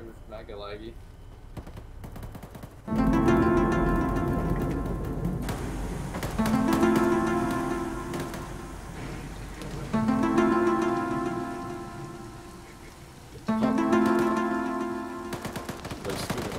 Maybe mega laggy. They.